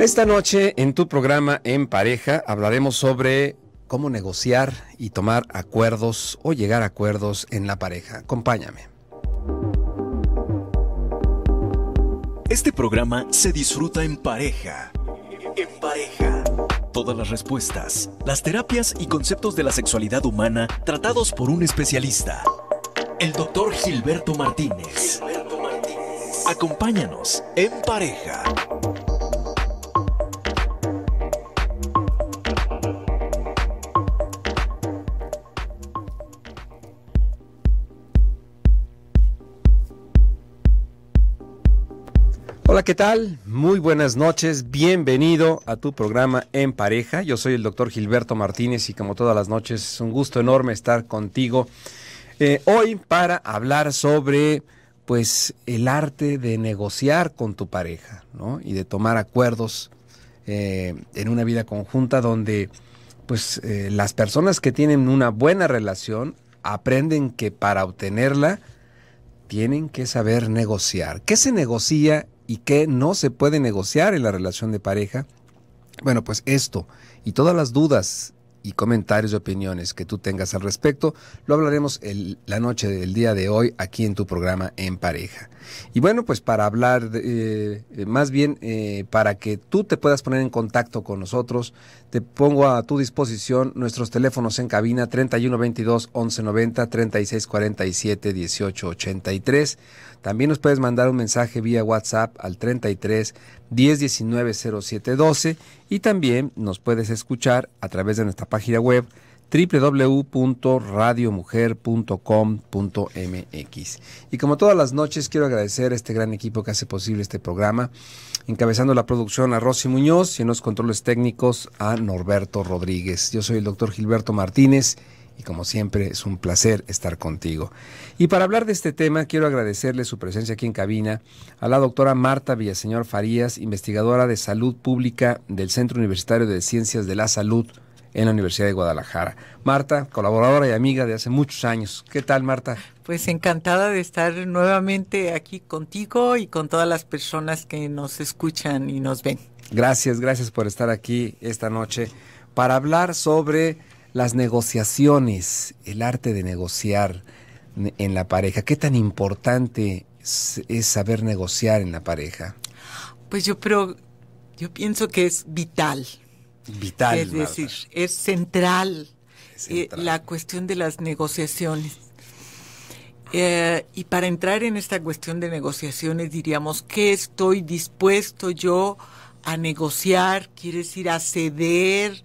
Esta noche en tu programa En Pareja hablaremos sobre cómo negociar y tomar acuerdos o llegar a acuerdos en la pareja. Acompáñame. Este programa se disfruta en pareja. En pareja. Todas las respuestas, las terapias y conceptos de la sexualidad humana tratados por un especialista. El doctor Gilberto Martínez. Gilberto Martínez. Acompáñanos en pareja. ¿Qué tal? Muy buenas noches. Bienvenido a tu programa En Pareja. Yo soy el doctor Gilberto Martínez y como todas las noches es un gusto enorme estar contigo eh, hoy para hablar sobre pues el arte de negociar con tu pareja ¿no? y de tomar acuerdos eh, en una vida conjunta donde pues eh, las personas que tienen una buena relación aprenden que para obtenerla tienen que saber negociar. ¿Qué se negocia y qué no se puede negociar en la relación de pareja. Bueno, pues esto y todas las dudas y comentarios y opiniones que tú tengas al respecto, lo hablaremos la noche del día de hoy aquí en tu programa En Pareja. Y bueno, pues para hablar, eh, más bien eh, para que tú te puedas poner en contacto con nosotros, te pongo a tu disposición nuestros teléfonos en cabina 3122 1190 3647 1883. También nos puedes mandar un mensaje vía WhatsApp al 33 1019 0712 y también nos puedes escuchar a través de nuestra página web www.radiomujer.com.mx. Y como todas las noches quiero agradecer a este gran equipo que hace posible este programa, encabezando la producción a Rosy Muñoz y en los controles técnicos a Norberto Rodríguez. Yo soy el doctor Gilberto Martínez y como siempre es un placer estar contigo. Y para hablar de este tema quiero agradecerle su presencia aquí en cabina a la doctora Marta Villaseñor Farías, investigadora de salud pública del Centro Universitario de Ciencias de la Salud en la Universidad de Guadalajara. Marta, colaboradora y amiga de hace muchos años. ¿Qué tal, Marta? Pues encantada de estar nuevamente aquí contigo y con todas las personas que nos escuchan y nos ven. Gracias, gracias por estar aquí esta noche para hablar sobre las negociaciones, el arte de negociar en la pareja. ¿Qué tan importante es, saber negociar en la pareja? Pues yo pero yo pienso que es vital. Vital. Es decir, es central, eh, la cuestión de las negociaciones. Eh, y para entrar en esta cuestión de negociaciones diríamos, ¿qué estoy dispuesto yo a negociar? Quiere decir, a ceder,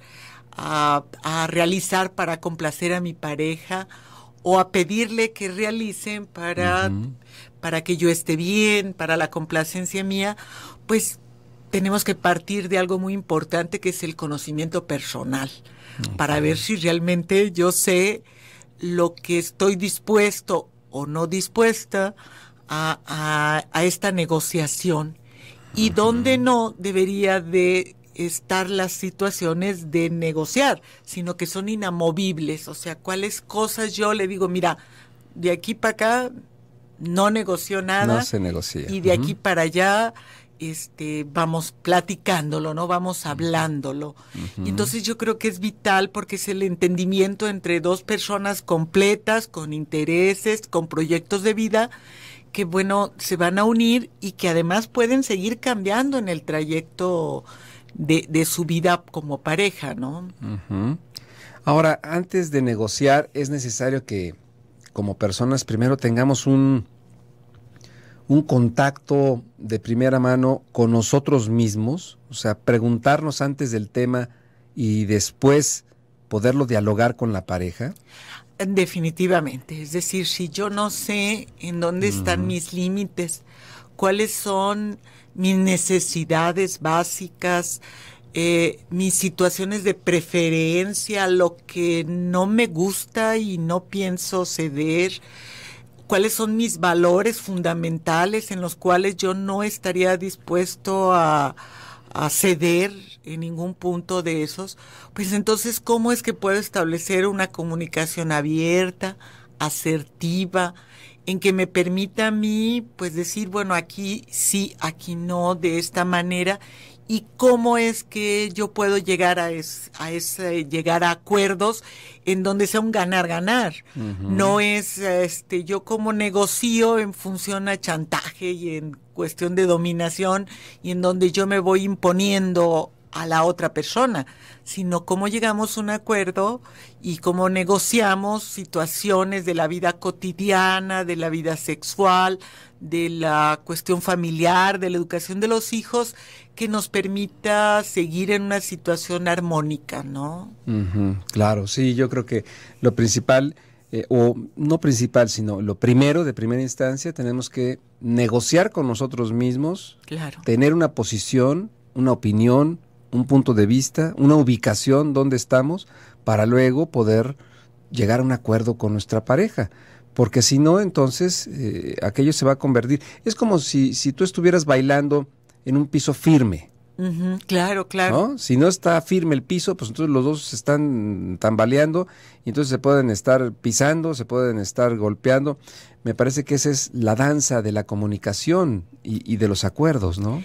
a, realizar para complacer a mi pareja o a pedirle que realicen para, para que yo esté bien, para la complacencia mía, pues tenemos que partir de algo muy importante que es el conocimiento personal, para ver si realmente yo sé lo que estoy dispuesto o no dispuesta a, a, esta negociación y donde no debería de estar las situaciones de negociar, sino que son inamovibles. O sea, cuáles cosas yo le digo, mira, de aquí para acá no negoció nada. No se negocia. Y de aquí para allá este vamos platicándolo, ¿no? Vamos hablándolo. Y entonces yo creo que es vital porque es el entendimiento entre dos personas completas, con intereses, con proyectos de vida que bueno, se van a unir y que además pueden seguir cambiando en el trayecto de, su vida como pareja, ¿no? Ahora, antes de negociar, es necesario que como personas primero tengamos un, un contacto de primera mano con nosotros mismos, o sea, preguntarnos antes del tema y después poderlo dialogar con la pareja. Definitivamente, es decir, si yo no sé en dónde están mis límites, cuáles son mis necesidades básicas, eh, mis situaciones de preferencia, lo que no me gusta y no pienso ceder, cuáles son mis valores fundamentales en los cuales yo no estaría dispuesto a, ceder en ningún punto de esos, pues entonces, ¿cómo es que puedo establecer una comunicación abierta, asertiva, en que me permita a mí, pues decir, bueno, aquí sí, aquí no, de esta manera, y cómo es que yo puedo llegar a, a ese, llegar a acuerdos en donde sea un ganar ganar no es este yo como negocio en función a chantaje y en cuestión de dominación y en donde yo me voy imponiendo a la otra persona, sino cómo llegamos a un acuerdo y cómo negociamos situaciones de la vida cotidiana, de la vida sexual, de la cuestión familiar, de la educación de los hijos, que nos permita seguir en una situación armónica, ¿no? claro, sí, yo creo que lo principal, eh, o no principal, sino lo primero de primera instancia, tenemos que negociar con nosotros mismos, claro. tener una posición, una opinión, un punto de vista, una ubicación donde estamos, para luego poder llegar a un acuerdo con nuestra pareja. Porque si no, entonces eh, aquello se va a convertir. Es como si, si tú estuvieras bailando en un piso firme. claro, claro. Si no está firme el piso, pues entonces los dos se están tambaleando y entonces se pueden estar pisando, se pueden estar golpeando. Me parece que esa es la danza de la comunicación y, y de los acuerdos, ¿no?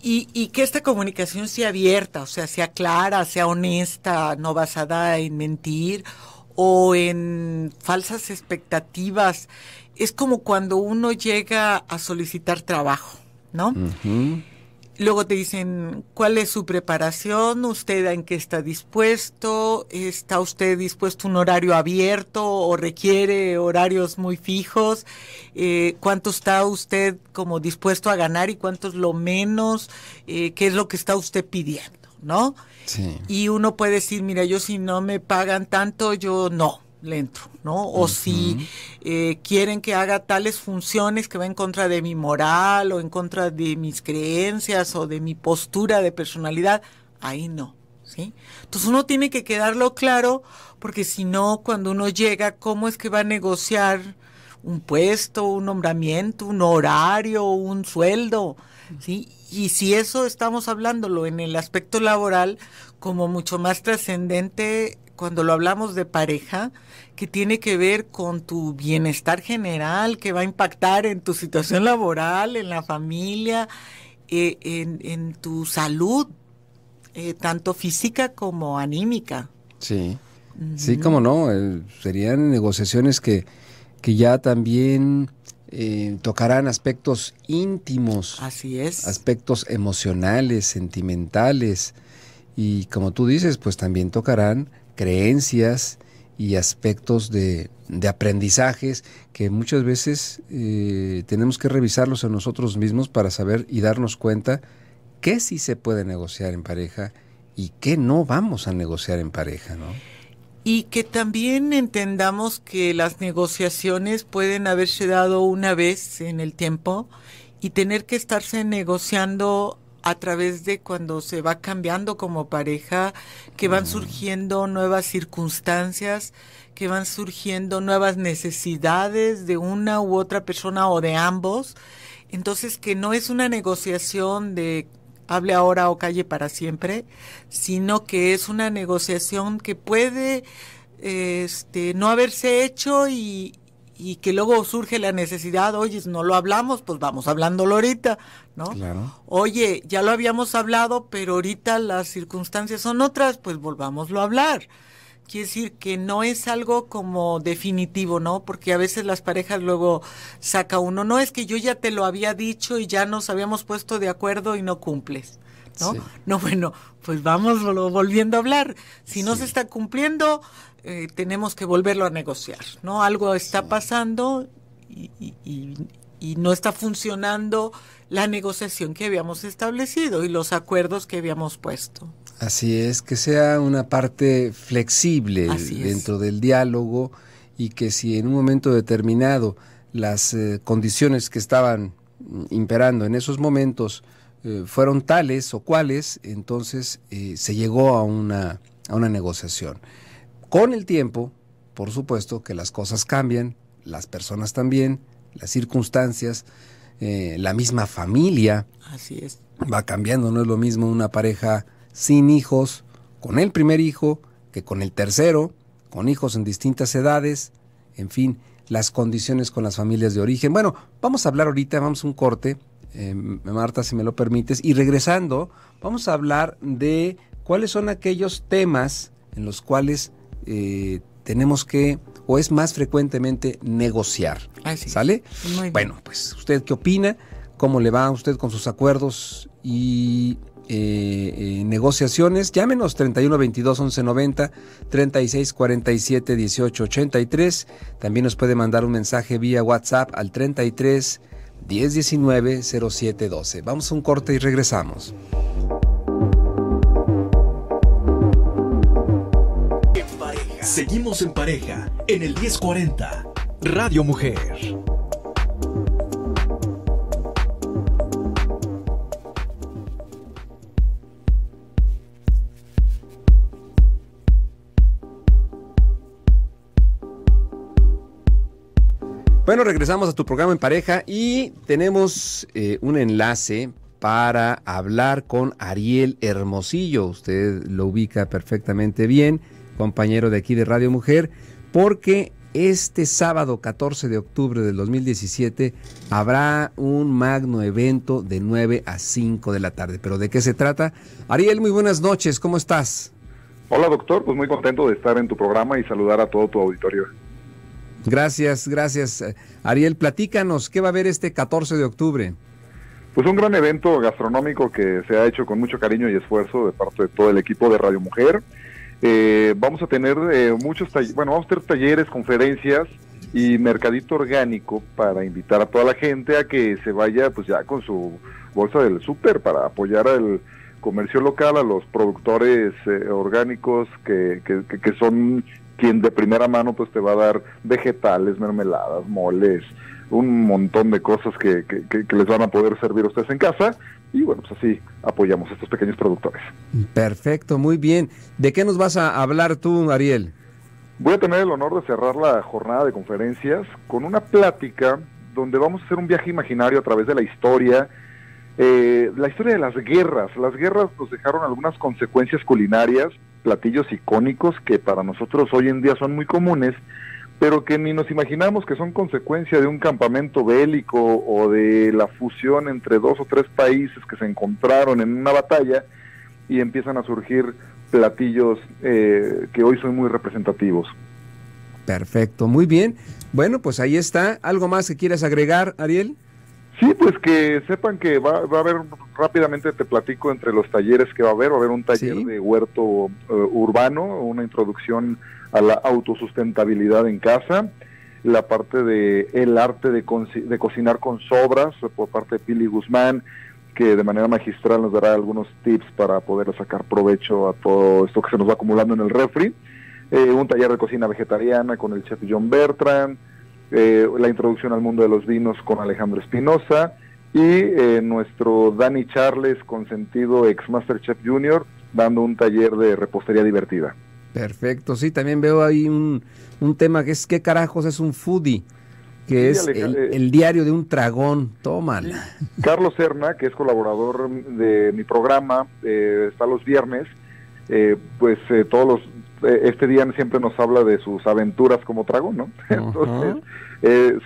Y, que esta comunicación sea abierta, o sea, sea clara, sea honesta, no basada en mentir o en falsas expectativas. Es como cuando uno llega a solicitar trabajo, ¿no? Luego te dicen cuál es su preparación, usted en qué está dispuesto, está usted dispuesto a un horario abierto o requiere horarios muy fijos, eh, cuánto está usted como dispuesto a ganar y cuánto es lo menos, eh, qué es lo que está usted pidiendo, ¿no? Sí. Y uno puede decir, mira, yo si no me pagan tanto, yo no lento, ¿no? O si eh, quieren que haga tales funciones que va en contra de mi moral o en contra de mis creencias o de mi postura de personalidad, ahí no, ¿sí? Entonces uno tiene que quedarlo claro porque si no, cuando uno llega, ¿cómo es que va a negociar un puesto, un nombramiento, un horario, un sueldo? ¿Sí? Y si eso estamos hablándolo en el aspecto laboral como mucho más trascendente cuando lo hablamos de pareja, que tiene que ver con tu bienestar general, que va a impactar en tu situación laboral, en la familia, eh, en, tu salud, eh, tanto física como anímica. Sí, sí, como no, eh, serían negociaciones que, que ya también tocarán aspectos íntimos. Así es. Aspectos emocionales, sentimentales. Y como tú dices, pues también tocarán creencias y aspectos de, aprendizajes que muchas veces eh, tenemos que revisarlos en nosotros mismos para saber y darnos cuenta qué sí se puede negociar en pareja y qué no vamos a negociar en pareja, ¿no? Y que también entendamos que las negociaciones pueden haberse dado una vez en el tiempo y tener que estarse negociando a través de cuando se va cambiando como pareja, que van surgiendo nuevas circunstancias, que van surgiendo nuevas necesidades de una u otra persona o de ambos. Entonces, que no es una negociación de hable ahora o calle para siempre, sino que es una negociación que puede este, no haberse hecho y, y que luego surge la necesidad, oye, no lo hablamos, pues vamos hablándolo ahorita, ¿no? Claro. Oye, ya lo habíamos hablado, pero ahorita las circunstancias son otras, pues volvámoslo a hablar. Quiere decir que no es algo como definitivo, ¿no? Porque a veces las parejas luego saca uno, no es que yo ya te lo había dicho y ya nos habíamos puesto de acuerdo y no cumples. ¿no? No, bueno, pues vamos volviendo a hablar. Si no se está cumpliendo, eh, tenemos que volverlo a negociar, ¿no? Algo está pasando y, y, no está funcionando la negociación que habíamos establecido y los acuerdos que habíamos puesto. Así es, que sea una parte flexible dentro del diálogo y que si en un momento determinado las eh, condiciones que estaban imperando en esos momentos eh, fueron tales o cuales, entonces se llegó a una, a una negociación. Con el tiempo, por supuesto que las cosas cambian, las personas también, las circunstancias, eh, la misma familia. Así es. Va cambiando, no es lo mismo una pareja sin hijos, con el primer hijo, que con el tercero, con hijos en distintas edades, en fin, las condiciones con las familias de origen. Bueno, vamos a hablar ahorita, vamos a un corte, eh, Marta, si me lo permites. Y regresando, vamos a hablar de cuáles son aquellos temas en los cuales eh, tenemos que, o es más frecuentemente, negociar. ¿Sale? Bueno, pues, ¿usted qué opina? ¿Cómo le va a usted con sus acuerdos y eh, negociaciones? Llámenos 31 22 11 90, 36 47 18 83. También nos puede mandar un mensaje vía WhatsApp al 33 1019 0712. Vamos a un corte y regresamos. Seguimos en pareja en el 1040 Radio Mujer. Bueno, regresamos a tu programa en pareja y tenemos eh, un enlace para hablar con Ariel Hermosillo. Usted lo ubica perfectamente bien, compañero de aquí de Radio Mujer, porque este sábado 14 de octubre del 2017 habrá un magno evento de 9 a 5 de la tarde. ¿Pero de qué se trata? Ariel, muy buenas noches, ¿cómo estás? Hola doctor, pues muy contento de estar en tu programa y saludar a todo tu auditorio. Gracias, gracias. Ariel, platícanos, ¿qué va a haber este 14 de octubre? Pues un gran evento gastronómico que se ha hecho con mucho cariño y esfuerzo de parte de todo el equipo de Radio Mujer. Eh, vamos a tener eh, muchos talleres, bueno, vamos a tener talleres, conferencias y mercadito orgánico para invitar a toda la gente a que se vaya pues ya con su bolsa del súper para apoyar al comercio local, a los productores eh, orgánicos que, que, que, son quien de primera mano pues te va a dar vegetales, mermeladas, moles, un montón de cosas que, les van a poder servir a ustedes en casa y bueno, pues así apoyamos a estos pequeños productores. Perfecto, muy bien. ¿De qué nos vas a hablar tú, Ariel? Voy a tener el honor de cerrar la jornada de conferencias con una plática donde vamos a hacer un viaje imaginario a través de la historia, eh, la historia de las guerras. Las guerras nos dejaron algunas consecuencias culinarias platillos icónicos que para nosotros hoy en día son muy comunes, pero que ni nos imaginamos que son consecuencia de un campamento bélico o de la fusión entre dos o tres países que se encontraron en una batalla y empiezan a surgir platillos eh, que hoy son muy representativos. Perfecto, muy bien. Bueno, pues ahí está. ¿Algo más que quieras agregar, Ariel? Sí, pues que sepan que va, va, a haber, rápidamente te platico entre los talleres que va a haber, va a haber un taller de huerto eh, urbano, una introducción a la autosustentabilidad en casa, la parte de el arte de, de cocinar con sobras por parte de Pili Guzmán, que de manera magistral nos dará algunos tips para poder sacar provecho a todo esto que se nos va acumulando en el refri, eh, un taller de cocina vegetariana con el chef John Bertrand, eh, la introducción al mundo de los vinos con Alejandro Espinosa y eh, nuestro Dani Charles, consentido ex Masterchef Junior, dando un taller de repostería divertida. Perfecto, sí, también veo ahí un, un tema que es qué carajos es un foodie que es eh, el, diario de un tragón, tómala. Carlos Serna, que es colaborador de mi programa, está los viernes, pues todos los eh, este día siempre nos habla de sus aventuras como tragón, ¿no? Entonces, eh,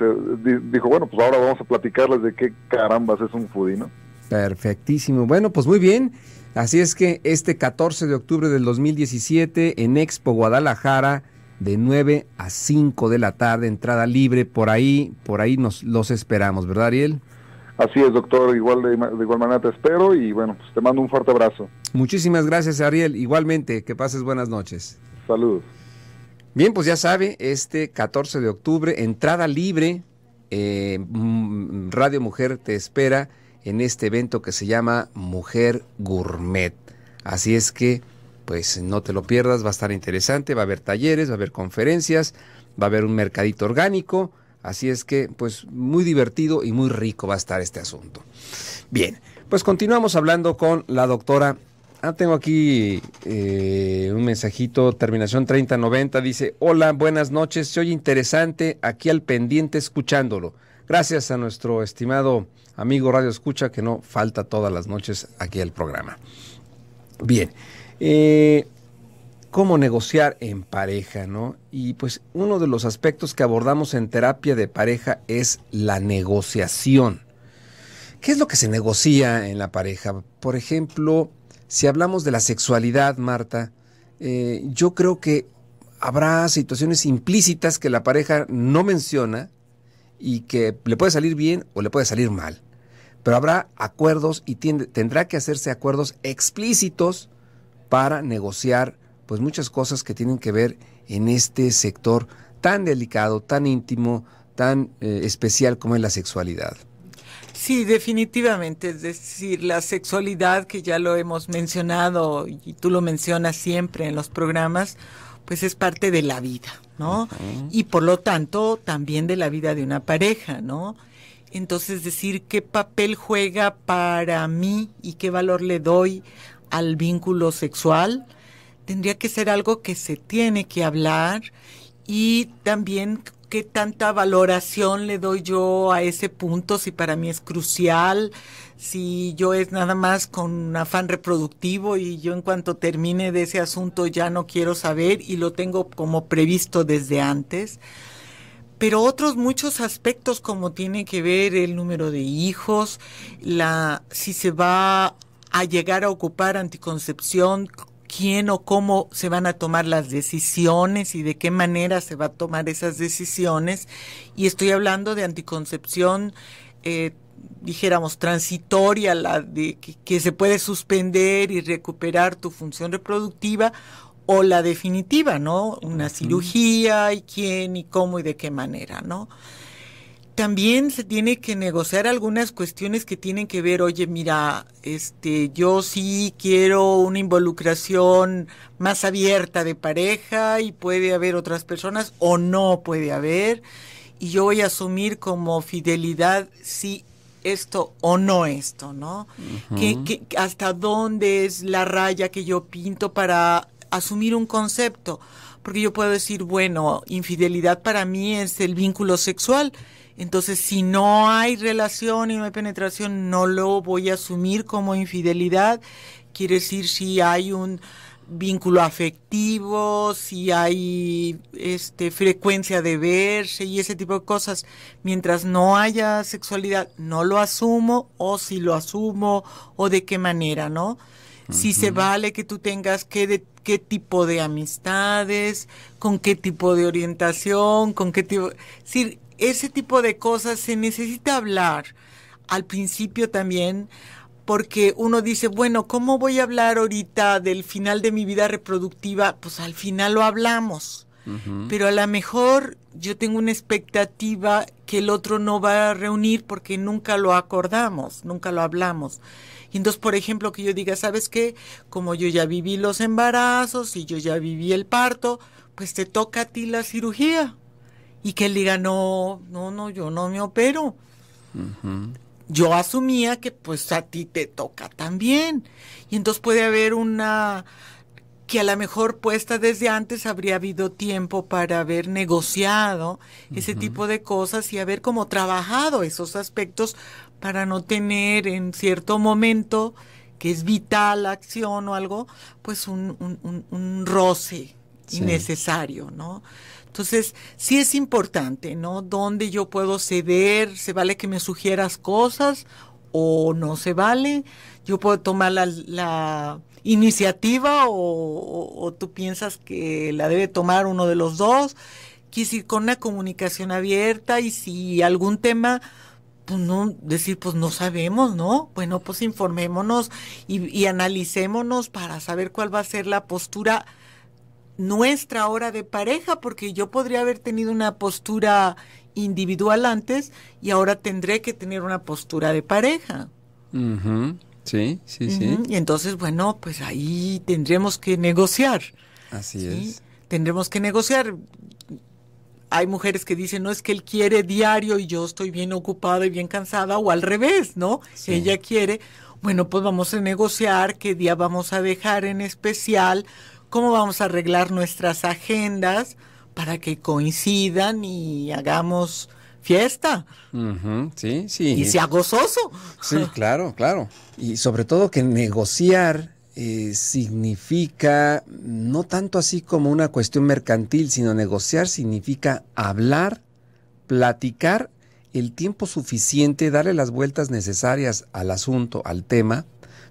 dijo, bueno, pues ahora vamos a platicarles de qué carambas es un foodie, ¿no? Perfectísimo. Bueno, pues muy bien. Así es que este 14 de octubre del 2017 en Expo Guadalajara, de 9 a 5 de la tarde, entrada libre, por ahí, por ahí nos los esperamos, ¿verdad, Ariel? Así es, doctor, igual de, de, igual manera te espero y bueno, pues te mando un fuerte abrazo. Muchísimas gracias, Ariel. Igualmente, que pases buenas noches. Saludos. Bien, pues ya sabe, este 14 de octubre, entrada libre, eh, mm, Radio Mujer te espera en este evento que se llama Mujer Gourmet. Así es que, pues no te lo pierdas, va a estar interesante, va a haber talleres, va a haber conferencias, va a haber un mercadito orgánico Así es que, pues, muy divertido y muy rico va a estar este asunto. Bien, pues continuamos hablando con la doctora. Ah, tengo aquí eh, un mensajito, terminación 3090, dice, hola, buenas noches, se oye interesante, aquí al pendiente escuchándolo. Gracias a nuestro estimado amigo Radio Escucha, que no falta todas las noches aquí al programa. Bien, eh, cómo negociar en pareja, ¿no? Y pues uno de los aspectos que abordamos en terapia de pareja es la negociación. ¿Qué es lo que se negocia en la pareja? Por ejemplo, si hablamos de la sexualidad, Marta, eh, yo creo que habrá situaciones implícitas que la pareja no menciona y que le puede salir bien o le puede salir mal. Pero habrá acuerdos y tendrá que hacerse acuerdos explícitos para negociar pues muchas cosas que tienen que ver en este sector tan delicado, tan íntimo, tan eh, especial como es la sexualidad. Sí, definitivamente. Es decir, la sexualidad, que ya lo hemos mencionado y tú lo mencionas siempre en los programas, pues es parte de la vida, ¿no? Y por lo tanto, también de la vida de una pareja, ¿no? Entonces, decir qué papel juega para mí y qué valor le doy al vínculo sexual, tendría que ser algo que se tiene que hablar y también qué tanta valoración le doy yo a ese punto, si para mí es crucial, si yo es nada más con afán reproductivo y yo en cuanto termine de ese asunto ya no quiero saber y lo tengo como previsto desde antes. Pero otros muchos aspectos como tiene que ver el número de hijos, la si se va a llegar a ocupar anticoncepción, quién o cómo se van a tomar las decisiones y de qué manera se va a tomar esas decisiones. Y estoy hablando de anticoncepción, eh, dijéramos, transitoria, la de que, se puede suspender y recuperar tu función reproductiva, o la definitiva, ¿no? Una cirugía y quién y cómo y de qué manera, ¿no? También se tiene que negociar algunas cuestiones que tienen que ver, oye, mira, este, yo sí quiero una involucración más abierta de pareja y puede haber otras personas o no puede haber y yo voy a asumir como fidelidad si esto o no esto, ¿no? que, hasta dónde es la raya que yo pinto para asumir un concepto, porque yo puedo decir, bueno, infidelidad para mí es el vínculo sexual entonces, si no hay relación y no hay penetración, no lo voy a asumir como infidelidad. Quiere decir si hay un vínculo afectivo, si hay este frecuencia de verse y ese tipo de cosas. Mientras no haya sexualidad, no lo asumo o si lo asumo o de qué manera, ¿no? Si se vale que tú tengas qué, de, qué tipo de amistades, con qué tipo de orientación, con qué tipo... Si ese tipo de cosas se necesita hablar al principio también porque uno dice, bueno, ¿cómo voy a hablar ahorita del final de mi vida reproductiva? Pues al final lo hablamos. Pero a lo mejor yo tengo una expectativa que el otro no va a reunir porque nunca lo acordamos, nunca lo hablamos. Y entonces, por ejemplo, que yo diga, ¿sabes qué? Como yo ya viví los embarazos y yo ya viví el parto, pues te toca a ti la cirugía y que él diga, no, no, no, yo no me opero. Yo asumía que pues a ti te toca también. Y entonces puede haber una que a lo mejor puesta desde antes habría habido tiempo para haber negociado ese tipo de cosas y haber como trabajado esos aspectos para no tener en cierto momento que es vital la acción o algo, pues un, un, un, roce innecesario, ¿no? Entonces, sí es importante, ¿no? ¿Dónde yo puedo ceder? ¿Se vale que me sugieras cosas o no se vale? Yo puedo tomar la, iniciativa o, tú piensas que la debe tomar uno de los dos. Quise ir con una comunicación abierta y si algún tema pues no, decir, pues no sabemos, ¿no? Bueno, pues informémonos y, y analicémonos para saber cuál va a ser la postura nuestra hora de pareja, porque yo podría haber tenido una postura individual antes y ahora tendré que tener una postura de pareja. Sí, sí, sí. Y entonces, bueno, pues ahí tendremos que negociar. Así es. Tendremos que negociar. Hay mujeres que dicen, no es que él quiere diario y yo estoy bien ocupada y bien cansada, o al revés, ¿no? Ella quiere, bueno, pues vamos a negociar qué día vamos a dejar en especial, cómo vamos a arreglar nuestras agendas para que coincidan y hagamos fiesta. Sí, sí. Y sea gozoso. Sí, claro, claro. Y sobre todo que negociar eh, significa no tanto así como una cuestión mercantil, sino negociar significa hablar, platicar el tiempo suficiente, darle las vueltas necesarias al asunto, al tema,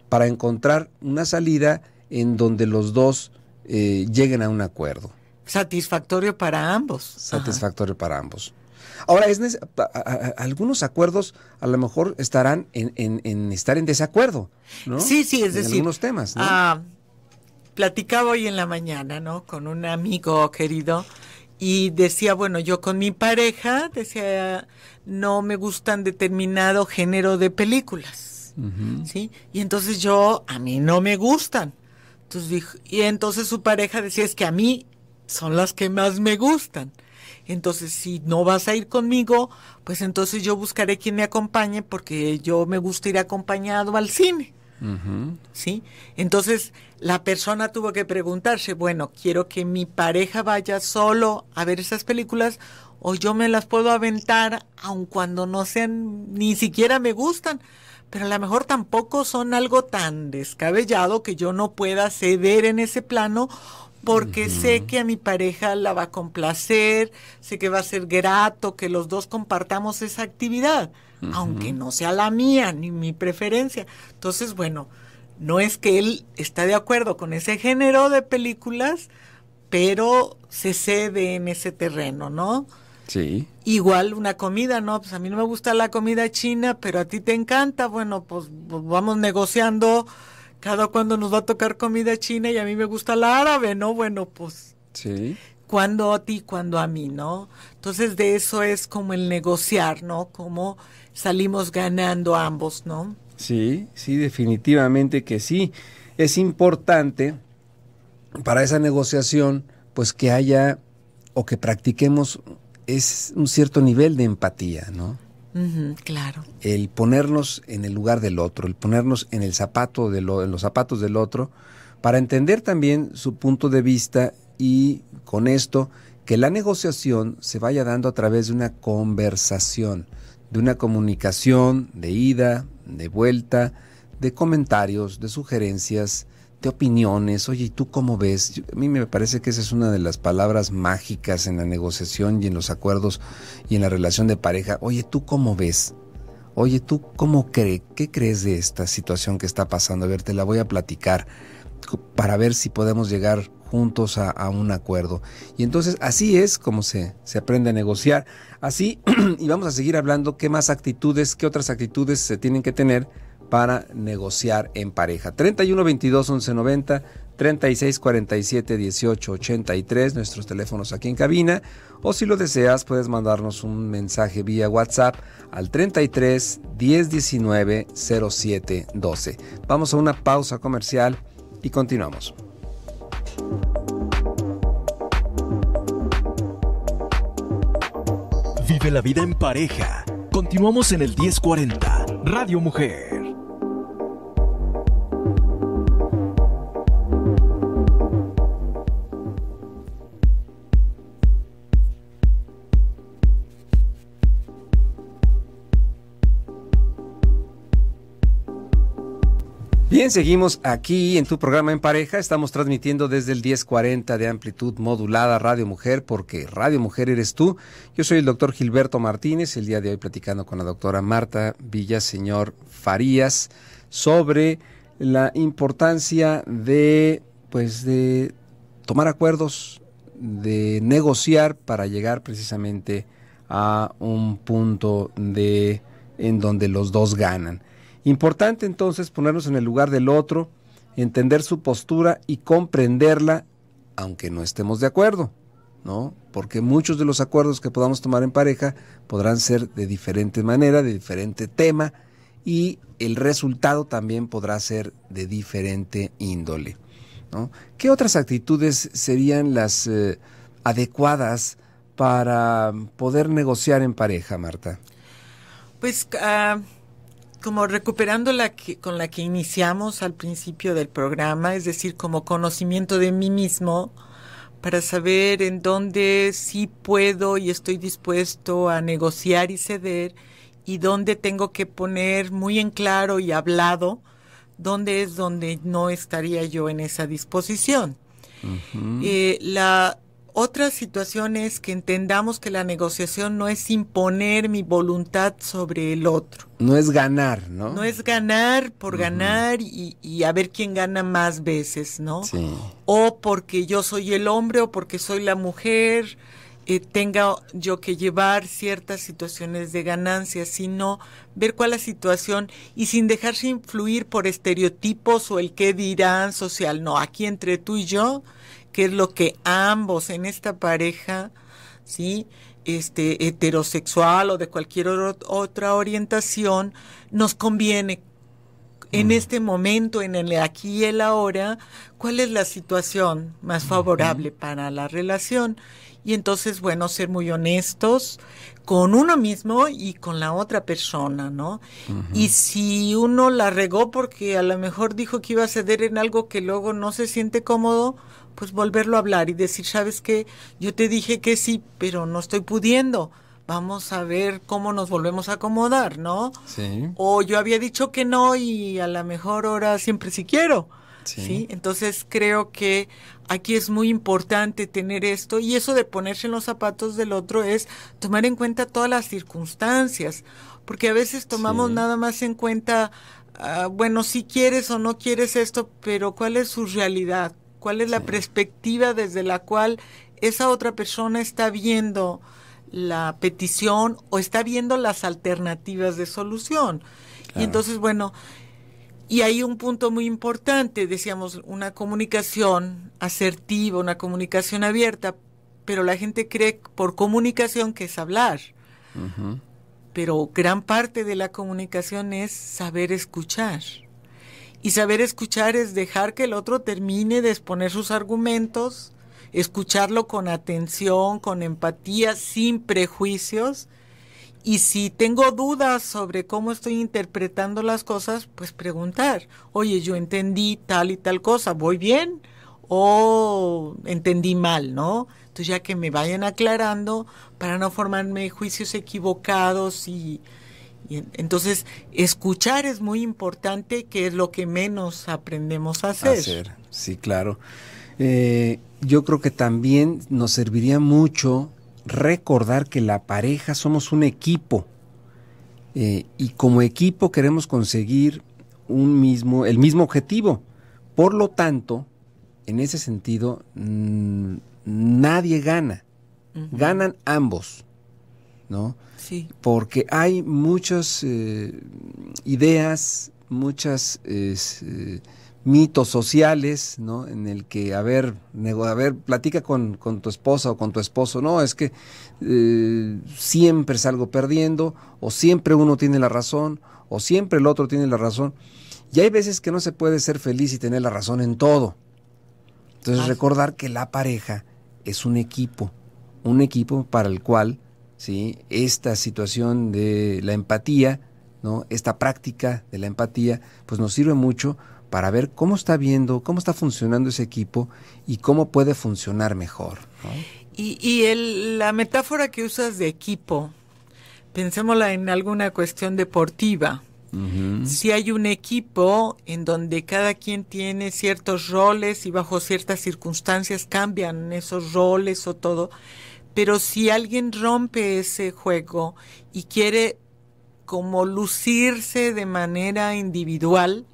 para encontrar una salida en donde los dos eh, lleguen a un acuerdo. Satisfactorio para ambos. Satisfactorio para ambos. Ahora, es algunos acuerdos a lo mejor estarán en, estar en desacuerdo, ¿no? Sí, sí, es decir. Algunos temas, ¿no? Ah, platicaba hoy en la mañana, ¿no? Con un amigo querido y decía, bueno, yo con mi pareja, decía, no me gustan determinado género de películas, ¿sí? Y entonces yo, a mí no me gustan. Entonces dijo, y entonces su pareja decía, es que a mí son las que más me gustan. Entonces, si no vas a ir conmigo, pues entonces yo buscaré quien me acompañe porque yo me gusta ir acompañado al cine. ¿Sí? Entonces, la persona tuvo que preguntarse, bueno, quiero que mi pareja vaya solo a ver esas películas o yo me las puedo aventar aun cuando no sean, ni siquiera me gustan, pero a lo mejor tampoco son algo tan descabellado que yo no pueda ceder en ese plano porque sé que a mi pareja la va a complacer, sé que va a ser grato que los dos compartamos esa actividad, aunque no sea la mía ni mi preferencia. Entonces, bueno, no es que él está de acuerdo con ese género de películas, pero se cede en ese terreno, ¿no? Sí. Igual una comida, ¿no? Pues a mí no me gusta la comida china, pero a ti te encanta, bueno, pues, pues vamos negociando cada cuando nos va a tocar comida china y a mí me gusta la árabe, ¿no? Bueno, pues. Sí. Cuando a ti, cuando a mí, ¿no? Entonces de eso es como el negociar, ¿no? Como salimos ganando ambos, ¿no? Sí, sí, definitivamente que sí. Es importante para esa negociación, pues que haya o que practiquemos es un cierto nivel de empatía, ¿no? claro. El ponernos en el lugar del otro, el ponernos en el zapato de lo, en los zapatos del otro, para entender también su punto de vista y con esto que la negociación se vaya dando a través de una conversación, de una comunicación de ida, de vuelta, de comentarios, de sugerencias, de opiniones. Oye, ¿y tú cómo ves? a mí me parece que esa es una de las palabras mágicas en la negociación y en los acuerdos y en la relación de pareja. Oye, ¿tú cómo ves? Oye, ¿tú cómo crees? ¿Qué crees de esta situación que está pasando? A ver, te la voy a platicar para ver si podemos llegar juntos a, un acuerdo. Y entonces así es como se, se aprende a negociar. Así, y vamos a seguir hablando qué más actitudes, qué otras actitudes se tienen que tener para negociar en pareja. 31 22 11 90, 36 47 18 83, nuestros teléfonos aquí en cabina. O si lo deseas, puedes mandarnos un mensaje vía WhatsApp al 33 10 19 07 12. Vamos a una pausa comercial y continuamos. Vive la vida en pareja. Continuamos en el 1040, Radio Mujer. Bien, seguimos aquí en tu programa en pareja. Estamos transmitiendo desde el 1040 de amplitud modulada Radio Mujer, porque Radio Mujer eres tú. Yo soy el doctor Gilberto Martínez, el día de hoy platicando con la doctora Marta Villaseñor Farías sobre la importancia de, pues, de tomar acuerdos, de negociar para llegar precisamente a un punto de en donde los dos ganan. Importante entonces ponernos en el lugar del otro, entender su postura y comprenderla, aunque no estemos de acuerdo, ¿no? Porque muchos de los acuerdos que podamos tomar en pareja podrán ser de diferente manera, de diferente tema, y el resultado también podrá ser de diferente índole. ¿no? ¿Qué otras actitudes serían las eh, adecuadas para poder negociar en pareja, Marta? Pues uh como recuperando la que, con la que iniciamos al principio del programa, es decir, como conocimiento de mí mismo, para saber en dónde sí puedo y estoy dispuesto a negociar y ceder y dónde tengo que poner muy en claro y hablado dónde es donde no estaría yo en esa disposición. Eh, la otra situación es que entendamos que la negociación no es imponer mi voluntad sobre el otro. No es ganar, ¿no? No es ganar por ganar y, a ver quién gana más veces, ¿no? Sí. O porque yo soy el hombre o porque soy la mujer, eh, tenga yo que llevar ciertas situaciones de ganancia, sino ver cuál es la situación y sin dejarse influir por estereotipos o el qué dirán social. No, aquí entre tú y yo qué es lo que ambos en esta pareja, ¿sí? Este, heterosexual o de cualquier otra orientación, nos conviene en mm. este momento, en el aquí y el ahora, cuál es la situación más favorable para la relación. Y entonces, bueno, ser muy honestos con uno mismo y con la otra persona, ¿no? Y si uno la regó porque a lo mejor dijo que iba a ceder en algo que luego no se siente cómodo, pues volverlo a hablar y decir, sabes qué, yo te dije que sí, pero no estoy pudiendo. Vamos a ver cómo nos volvemos a acomodar, ¿no? Sí. O yo había dicho que no y a la mejor hora siempre sí quiero. Sí. Entonces creo que aquí es muy importante tener esto y eso de ponerse en los zapatos del otro es tomar en cuenta todas las circunstancias, porque a veces tomamos nada más en cuenta, ah, bueno, si quieres o no quieres esto, pero ¿cuál es su realidad? Cuál es la perspectiva desde la cual esa otra persona está viendo la petición o está viendo las alternativas de solución. Y entonces, bueno, y hay un punto muy importante, decíamos, una comunicación asertiva, una comunicación abierta, pero la gente cree por comunicación que es hablar. Pero gran parte de la comunicación es saber escuchar. Y saber escuchar es dejar que el otro termine de exponer sus argumentos, escucharlo con atención, con empatía, sin prejuicios. Y si tengo dudas sobre cómo estoy interpretando las cosas, pues preguntar, oye, yo entendí tal y tal cosa, ¿voy bien? O entendí mal, ¿no? Entonces ya que me vayan aclarando para no formarme juicios equivocados y, entonces, escuchar es muy importante, que es lo que menos aprendemos a hacer. sí, claro. Eh, yo creo que también nos serviría mucho recordar que la pareja somos un equipo eh, y como equipo queremos conseguir un mismo, el mismo objetivo. Por lo tanto, en ese sentido, nadie gana, ganan ambos, ¿no? Porque hay muchas eh, ideas, muchas eh, mitos sociales, ¿no? En el que, a ver, a ver, platica con, tu esposa o con tu esposo, no, es que eh, siempre salgo perdiendo, o siempre uno tiene la razón, o siempre el otro tiene la razón. Y hay veces que no se puede ser feliz y tener la razón en todo. Entonces, recordar que la pareja es un equipo, un equipo para el cual ¿sí? esta situación de la empatía, ¿no? esta práctica de la empatía, pues nos sirve mucho para ver cómo está viendo, cómo está funcionando ese equipo y cómo puede funcionar mejor. Y, y el, la metáfora que usas de equipo, pensémosla en alguna cuestión deportiva. Si hay un equipo en donde cada quien tiene ciertos roles y bajo ciertas circunstancias cambian esos roles o todo, pero si alguien rompe ese juego y quiere como lucirse de manera individual,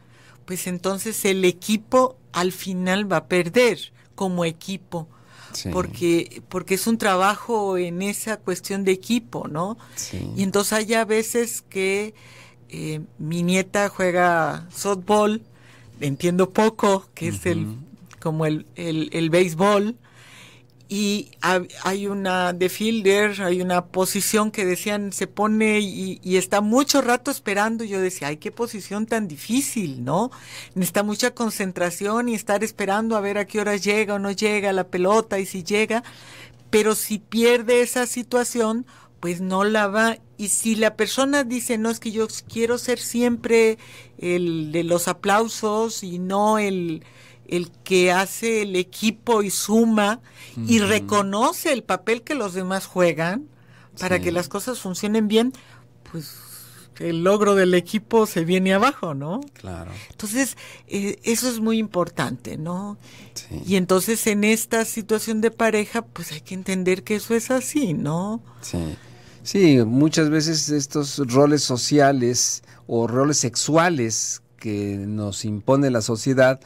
pues entonces el equipo al final va a perder como equipo. Porque, porque es un trabajo en esa cuestión de equipo, ¿no? Y entonces hay a veces que eh, mi nieta juega softball, entiendo poco, que es el como el, el, el béisbol, y hay una de fielder, hay una posición que decían se pone y, está mucho rato esperando. Y yo decía, ay, qué posición tan difícil, ¿no? Necesita mucha concentración y estar esperando a ver a qué hora llega o no llega la pelota y si llega. Pero si pierde esa situación, pues no la va. Y si la persona dice, no, es que yo quiero ser siempre el de los aplausos y no el el que hace el equipo y suma y reconoce el papel que los demás juegan para que las cosas funcionen bien, pues el logro del equipo se viene abajo, ¿no? Claro. Entonces, eh, eso es muy importante, ¿no? Sí. Y entonces en esta situación de pareja, pues hay que entender que eso es así, ¿no? Sí. Sí, muchas veces estos roles sociales o roles sexuales que nos impone la sociedad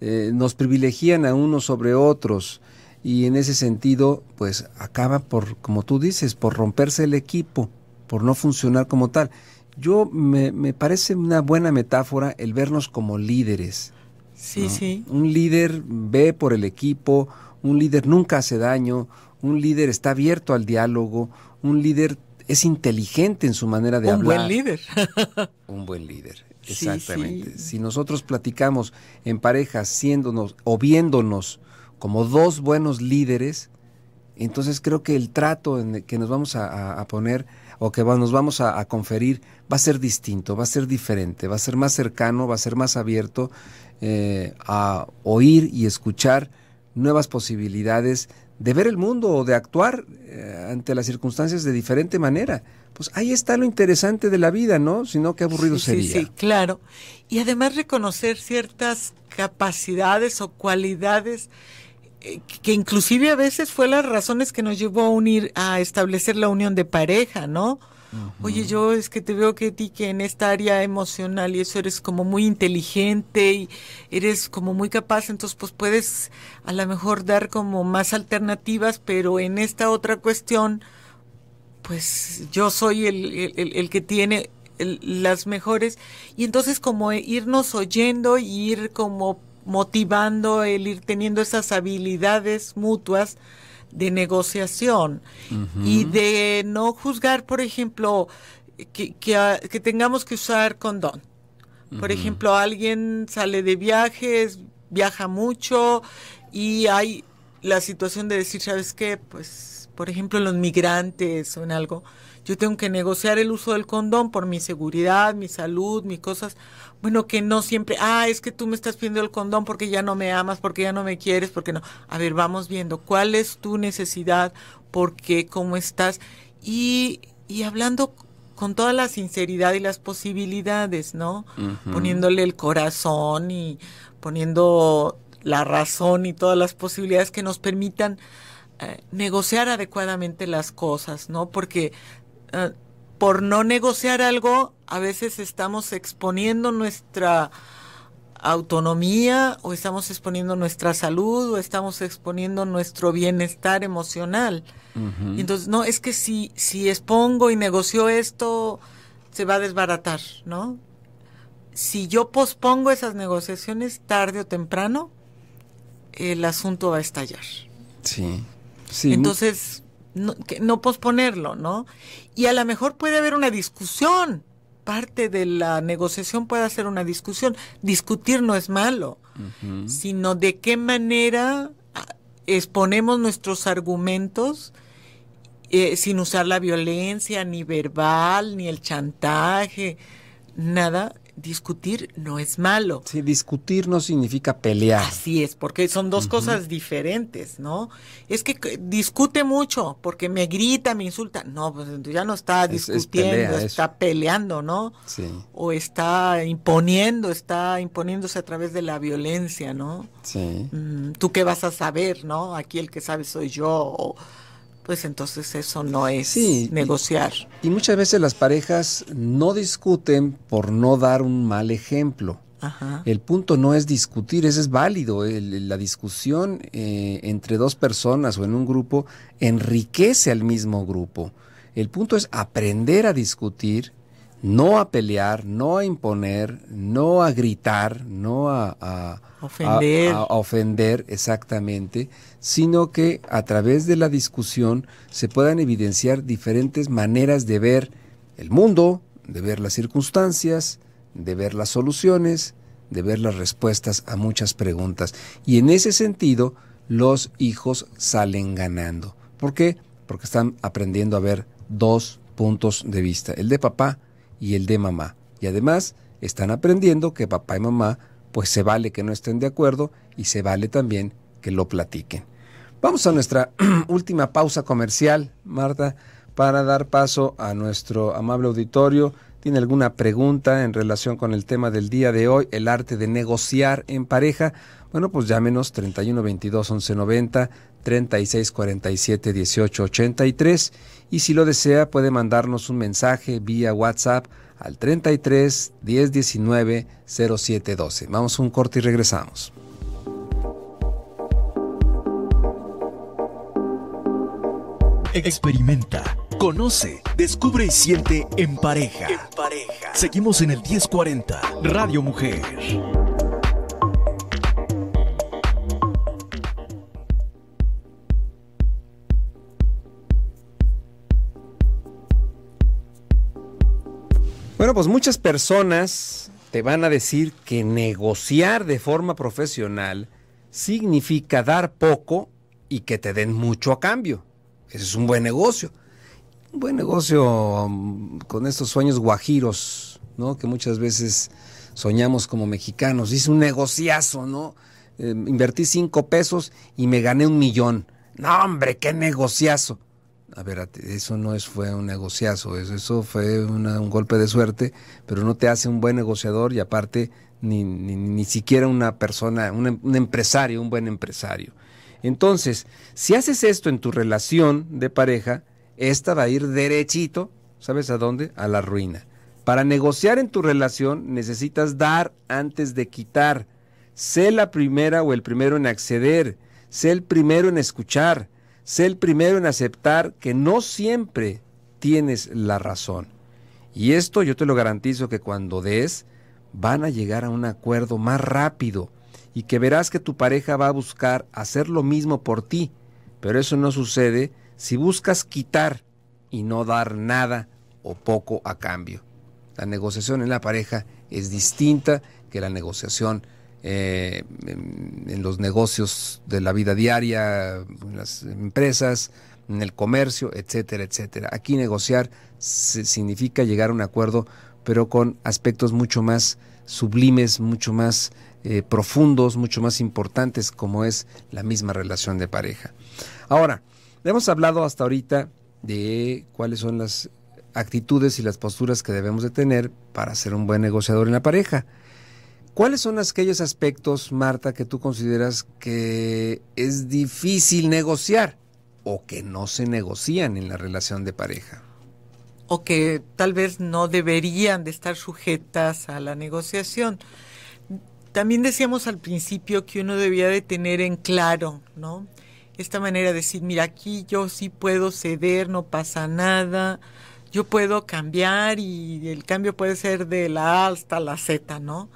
eh, nos privilegian a unos sobre otros y en ese sentido pues acaba por, como tú dices, por romperse el equipo, por no funcionar como tal. Yo me, me parece una buena metáfora el vernos como líderes. Sí, sí. Un líder ve por el equipo, un líder nunca hace daño, un líder está abierto al diálogo, un líder es inteligente en su manera de hablar. Un buen líder. un buen líder, exactamente. Si nosotros platicamos en pareja, siéndonos o viéndonos como dos buenos líderes, entonces creo que el trato en que nos vamos a, poner o que nos vamos a, conferir va a ser distinto, va a ser diferente, va a ser más cercano, va a ser más abierto eh, a oír y escuchar nuevas posibilidades de ver el mundo o de actuar eh, ante las circunstancias de diferente manera. Pues ahí está lo interesante de la vida, ¿no? Si no, qué aburrido sería. Sí, sí, claro. Y además reconocer ciertas capacidades o cualidades eh, que inclusive a veces fue las razones que nos llevó a unir, a establecer la unión de pareja, ¿no? Oye, yo es que te veo que ti que en esta área emocional y eso eres como muy inteligente y eres como muy capaz, entonces pues puedes a lo mejor dar como más alternativas, pero en esta otra cuestión, pues yo soy el, el, que tiene las mejores. Y entonces como irnos oyendo y ir como motivando el ir teniendo esas habilidades mutuas de negociación y de no juzgar, por ejemplo, que, que, tengamos que usar condón. Por ejemplo, alguien sale de viajes, viaja mucho y hay la situación de decir, ¿sabes qué? Pues, por ejemplo, los migrantes o en algo, yo tengo que negociar el uso del condón por mi seguridad, mi salud, mis cosas. Bueno, que no siempre, ah, es que tú me estás pidiendo el condón porque ya no me amas, porque ya no me quieres, porque no. A ver, vamos viendo cuál es tu necesidad, por qué, cómo estás y, y hablando con toda la sinceridad y las posibilidades, ¿no? Poniéndole el corazón y poniendo la razón y todas las posibilidades que nos permitan eh, negociar adecuadamente las cosas, ¿no? Porque eh, por no negociar algo, a veces estamos exponiendo nuestra autonomía o estamos exponiendo nuestra salud o estamos exponiendo nuestro bienestar emocional. Y entonces, no, es que si, si expongo y negocio esto, se va a desbaratar, ¿no? Si yo pospongo esas negociaciones tarde o temprano, el asunto va a estallar. Sí. sí. Entonces, no, no posponerlo, ¿no? Y a lo mejor puede haber una discusión. Parte de la negociación puede ser una discusión. Discutir no es malo, sino de qué manera ah, exponemos nuestros argumentos eh, sin usar la violencia, ni verbal, ni el chantaje, nada, discutir no es malo. Sí, discutir no significa pelear. Así es, porque son dos cosas diferentes, ¿no? Es que discute mucho, porque me grita, me insulta. No, pues ya no está discutiendo, está peleando, ¿no? Sí. O está imponiendo, está imponiéndose a través de la violencia, ¿no? Sí. Mm, Tú qué vas a saber, ¿no? Aquí el que sabe soy yo pues entonces eso no es negociar. Y, muchas veces las parejas no discuten por no dar un mal ejemplo. El punto no es discutir, eso es válido. la discusión eh, entre dos personas o en un grupo enriquece al mismo grupo. El punto es aprender a discutir, no a pelear, no a imponer, no a gritar, no a, ofender. A, ofender exactamente, sino que a través de la discusión se puedan evidenciar diferentes maneras de ver el mundo, de ver las circunstancias, de ver las soluciones, de ver las respuestas a muchas preguntas. Y en ese sentido, los hijos salen ganando. ¿Por qué? Porque están aprendiendo a ver dos puntos de vista, el de papá y el de mamá. Y además están aprendiendo que papá y mamá pues se vale que no estén de acuerdo y se vale también que lo platiquen. Vamos a nuestra última pausa comercial, Marta, para dar paso a nuestro amable auditorio. tiene alguna pregunta en relación con el tema del día de hoy, el arte de negociar en pareja, bueno, pues llámenos 31 22 11 90, 36 47 18 83 y si lo desea puede mandarnos un mensaje vía WhatsApp al 33 10 19 07 12. Vamos a un corte y regresamos. Experimenta, conoce, descubre y siente en pareja. En pareja. Seguimos en el 1040, Radio Mujer. Bueno, pues muchas personas te van a decir que negociar de forma profesional significa dar poco y que te den mucho a cambio. Ese es un buen negocio. Un buen negocio um, con estos sueños guajiros, ¿no? Que muchas veces soñamos como mexicanos. Hice un negociazo, ¿no? Em, invertí cinco pesos y me gané un millón. No, hombre, qué negociazo a ver, eso no es, fue un negociazo, eso, fue un golpe de suerte, pero no te hace un buen negociador y aparte ni, siquiera una persona, un, un, empresario, un buen empresario. Entonces, si haces esto en tu relación de pareja, esta va a ir derechito, ¿sabes a dónde? A la ruina. Para negociar en tu relación necesitas dar antes de quitar. Sé la primera o el primero en acceder. Sé el primero en escuchar Sé el primero en aceptar que no siempre tienes la razón. Y esto yo te lo garantizo que cuando des, van a llegar a un acuerdo más rápido y que verás que tu pareja va a buscar hacer lo mismo por ti. Pero eso no sucede si buscas quitar y no dar nada o poco a cambio. La negociación en la pareja es distinta que la negociación eh, en, los negocios de la vida diaria, en las empresas, en el comercio, etcétera, etcétera. Aquí negociar significa llegar a un acuerdo, pero con aspectos mucho más sublimes, mucho más eh, profundos, mucho más importantes, como es la misma relación de pareja. Ahora, hemos hablado hasta ahorita de cuáles son las actitudes y las posturas que debemos de tener para ser un buen negociador en la pareja. ¿Cuáles son aquellos aspectos, Marta, que tú consideras que es difícil negociar o que no se negocian en la relación de pareja? O que tal vez no deberían de estar sujetas a la negociación. También decíamos al principio que uno debía de tener en claro, ¿no? Esta manera de decir, mira, aquí yo sí puedo ceder, no pasa nada, yo puedo cambiar y el cambio puede ser de la A hasta la Z, ¿no?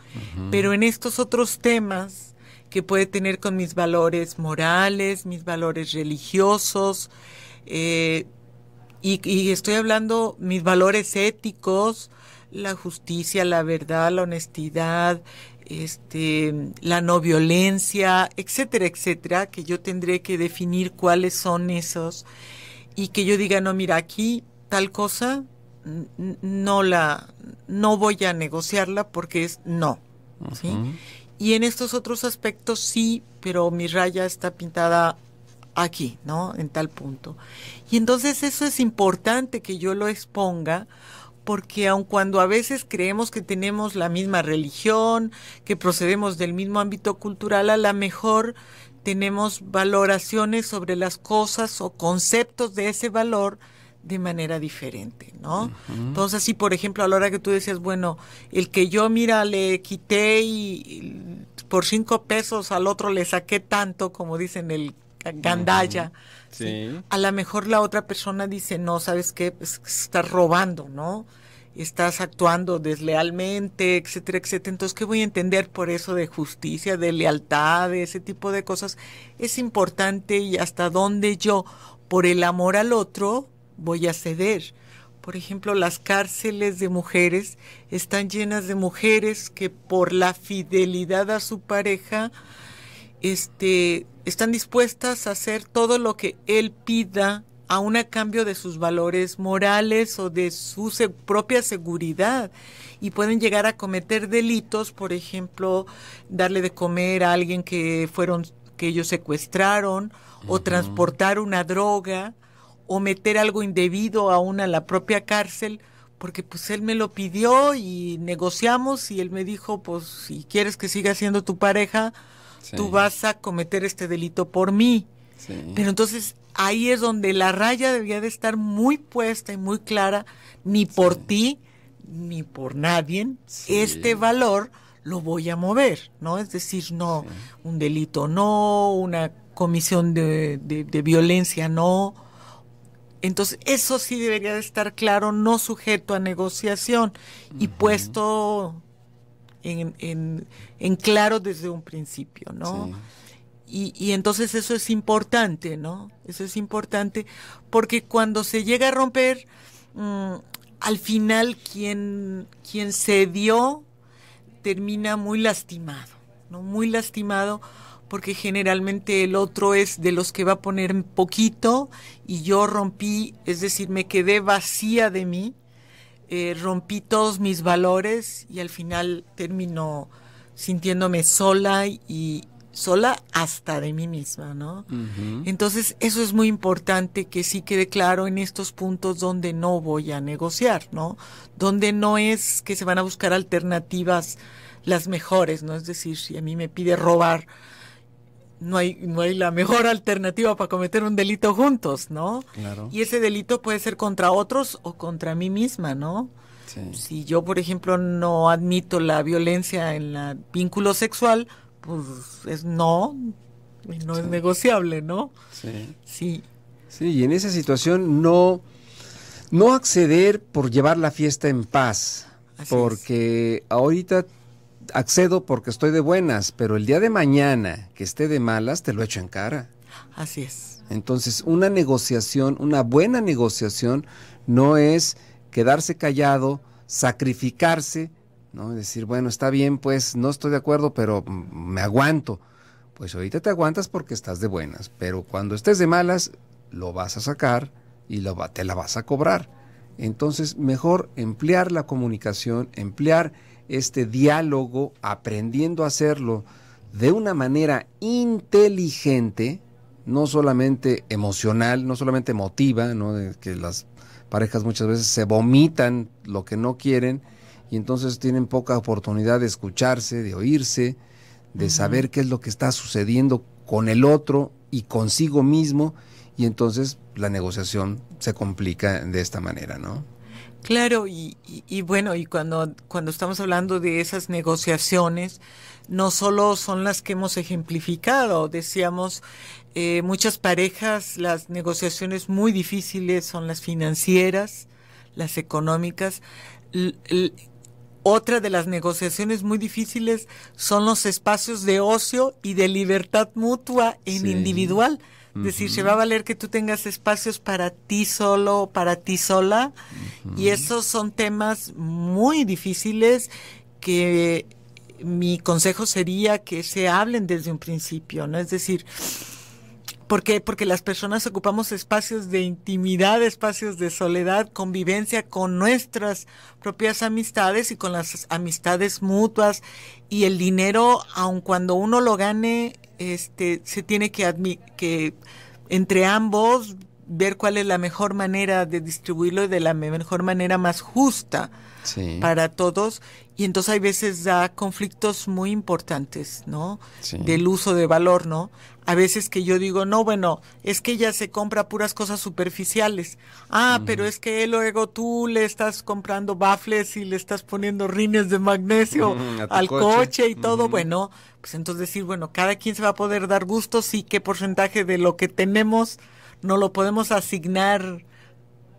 Pero en estos otros temas que puede tener con mis valores morales, mis valores religiosos, eh, y, y, estoy hablando mis valores éticos, la justicia, la verdad, la honestidad, este, la no violencia, etcétera, etcétera, que yo tendré que definir cuáles son esos y que yo diga, no, mira, aquí tal cosa, no la, no voy a negociarla porque es no. Y en estos otros aspectos sí, pero mi raya está pintada aquí, ¿no? En tal punto. Y entonces eso es importante que yo lo exponga porque aun cuando a veces creemos que tenemos la misma religión, que procedemos del mismo ámbito cultural, a lo mejor tenemos valoraciones sobre las cosas o conceptos de ese valor de manera diferente, ¿no? Entonces, si por ejemplo, a la hora que tú decías, bueno, el que yo, mira, le quité y, por cinco pesos al otro le saqué tanto, como dicen el gandaya, a lo mejor la otra persona dice, no, ¿sabes qué? Pues, estás robando, ¿no? Estás actuando deslealmente, etcétera, etcétera. Entonces, ¿qué voy a entender por eso de justicia, de lealtad, de ese tipo de cosas? Es importante y hasta dónde yo, por el amor al otro, voy a ceder. Por ejemplo, las cárceles de mujeres están llenas de mujeres que por la fidelidad a su pareja este, están dispuestas a hacer todo lo que él pida a un cambio de sus valores morales o de su propia seguridad. Y pueden llegar a cometer delitos, por ejemplo, darle de comer a alguien que fueron que ellos secuestraron o transportar una droga o meter algo indebido aún a la propia cárcel porque pues él me lo pidió y negociamos y él me dijo, pues si quieres que siga siendo tu pareja, tú vas a cometer este delito por mí. Pero entonces ahí es donde la raya debía de estar muy puesta y muy clara, ni por ti ni por nadie, este valor lo voy a mover, ¿no? Es decir, no, un delito no, una comisión de, de violencia no, entonces, eso sí debería de estar claro, no sujeto a negociación y puesto en, en, claro desde un principio, ¿no? Y, y, entonces eso es importante, ¿no? Eso es importante porque cuando se llega a romper, mm, al final quien, quien cedió termina muy lastimado, ¿no? Muy lastimado porque generalmente el otro es de los que va a poner poquito y yo rompí, es decir, me quedé vacía de mí, eh, rompí todos mis valores y al final termino sintiéndome sola y sola hasta de mí misma, ¿no? Entonces eso es muy importante que sí quede claro en estos puntos donde no voy a negociar, ¿no? Donde no es que se van a buscar alternativas las mejores, ¿no? Es decir, si a mí me pide robar, no hay, no hay la mejor alternativa para cometer un delito juntos, ¿no? Claro. Y ese delito puede ser contra otros o contra mí misma, ¿no? Sí. Si yo, por ejemplo, no admito la violencia en el vínculo sexual, pues es no, no es negociable, ¿no? Sí. Sí. Sí, y en esa situación no, no acceder por llevar la fiesta en paz, porque ahorita accedo porque estoy de buenas, pero el día de mañana que esté de malas, te lo echo en cara. Así es. Entonces, una negociación, una buena negociación, no es quedarse callado, sacrificarse, ¿no? Decir, bueno, está bien, pues no estoy de acuerdo, pero me aguanto. Pues ahorita te aguantas porque estás de buenas, pero cuando estés de malas, lo vas a sacar y lo, te la vas a cobrar. Entonces, mejor emplear la comunicación, emplear este diálogo, aprendiendo a hacerlo de una manera inteligente, no solamente emocional, no solamente emotiva, ¿no? De que las parejas muchas veces se vomitan lo que no quieren y entonces tienen poca oportunidad de escucharse, de oírse, de saber qué es lo que está sucediendo con el otro y consigo mismo y entonces la negociación se complica de esta manera, ¿no? Claro, y, bueno, y cuando, cuando estamos hablando de esas negociaciones, no solo son las que hemos ejemplificado, decíamos, eh, muchas parejas, las negociaciones muy difíciles son las financieras, las económicas. otra de las negociaciones muy difíciles son los espacios de ocio y de libertad mutua en individual es decir, se va a valer que tú tengas espacios para ti solo, para ti sola. Y esos son temas muy difíciles que mi consejo sería que se hablen desde un principio, ¿no? Es decir, ¿por qué? Porque las personas ocupamos espacios de intimidad, espacios de soledad, convivencia con nuestras propias amistades y con las amistades mutuas. Y el dinero, aun cuando uno lo gane este, se tiene que, que entre ambos ver cuál es la mejor manera de distribuirlo de la mejor manera más justa para todos. Y entonces hay veces da conflictos muy importantes, ¿no? Del uso de valor, ¿no? A veces que yo digo, no, bueno, es que ella se compra puras cosas superficiales. Ah, pero es que luego tú le estás comprando bafles y le estás poniendo rines de magnesio al coche. y todo. Bueno, pues entonces decir, bueno, cada quien se va a poder dar gustos y qué porcentaje de lo que tenemos no lo podemos asignar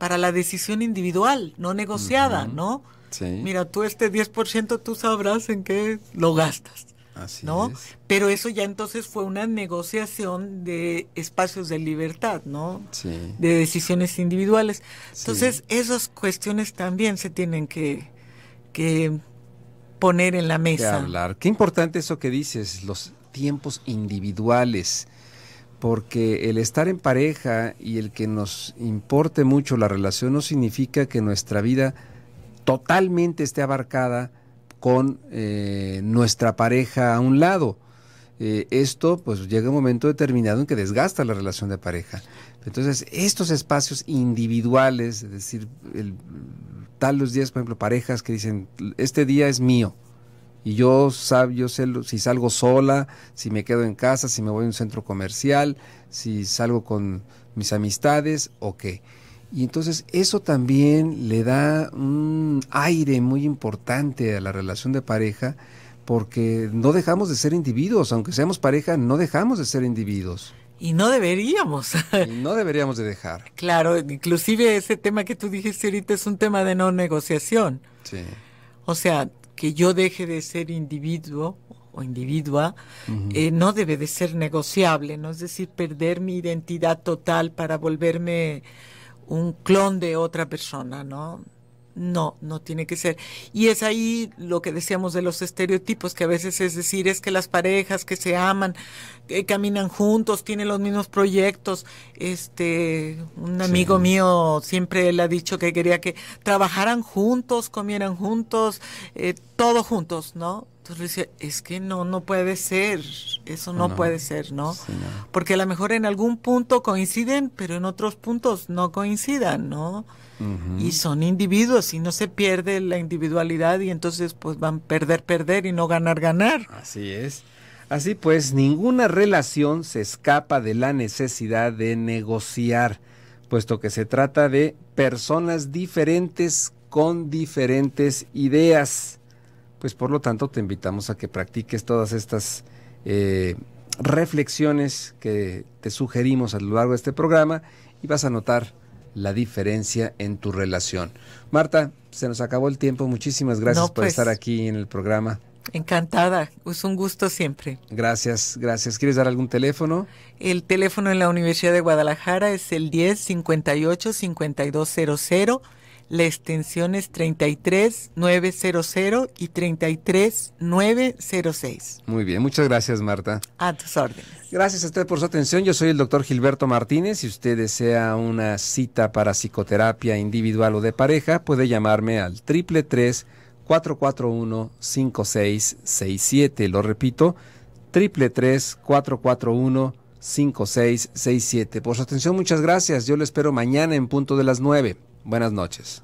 para la decisión individual, no negociada, ¿no? Sí. Mira, tú este 10% tú sabrás en qué lo gastas. Así ¿no? Pero eso ya entonces fue una negociación de espacios de libertad, ¿no? Sí. De decisiones individuales. Entonces, esas cuestiones también se tienen que, que poner en la mesa. hablar. Qué importante eso que dices, los tiempos individuales, porque el estar en pareja y el que nos importe mucho la relación no significa que nuestra vida totalmente esté abarcada con eh, nuestra pareja a un lado. Eh, esto pues llega un momento determinado en que desgasta la relación de pareja. Entonces, estos espacios individuales, es decir, el tal los días, por ejemplo, parejas que dicen, este día es mío. Y yo, sab, yo sé si salgo sola, si me quedo en casa, si me voy a un centro comercial, si salgo con mis amistades o qué. Y entonces eso también le da un aire muy importante a la relación de pareja porque no dejamos de ser individuos, aunque seamos pareja, no dejamos de ser individuos. Y no deberíamos. Y no deberíamos de dejar. Claro, inclusive ese tema que tú dijiste ahorita es un tema de no negociación. Sí. O sea, que yo deje de ser individuo o individua eh, no debe de ser negociable, ¿no? Es decir, perder mi identidad total para volverme un clon de otra persona, ¿no? No, no tiene que ser. Y es ahí lo que decíamos de los estereotipos, que a veces es decir, es que las parejas que se aman, que caminan juntos, tienen los mismos proyectos. Este, un amigo mío siempre él ha dicho que quería que trabajaran juntos, comieran juntos, eh, todo juntos, ¿no? Entonces decía, es que no, no puede ser, eso no, puede ser, ¿no? Porque a lo mejor en algún punto coinciden, pero en otros puntos no coincidan, ¿no? Y son individuos y no se pierde la individualidad y entonces pues van a perder, perder y no ganar, ganar. Así es. Así pues, ninguna relación se escapa de la necesidad de negociar, puesto que se trata de personas diferentes con diferentes ideas pues por lo tanto te invitamos a que practiques todas estas eh, reflexiones que te sugerimos a lo largo de este programa y vas a notar la diferencia en tu relación. Marta, se nos acabó el tiempo. Muchísimas gracias por pues, estar aquí en el programa. Encantada, es un gusto siempre. Gracias, gracias. ¿Quieres dar algún teléfono? El teléfono en la Universidad de Guadalajara es el 10 58 5200 la extensión es 33900 y 33906. Muy bien, muchas gracias Marta. A tus órdenes. Gracias a usted por su atención. Yo soy el doctor Gilberto Martínez. Si usted desea una cita para psicoterapia individual o de pareja, puede llamarme al triple tres 441 5667. Lo repito, triple tres 441 5667. Por su atención, muchas gracias. Yo lo espero mañana en punto de las 9. Buenas noches.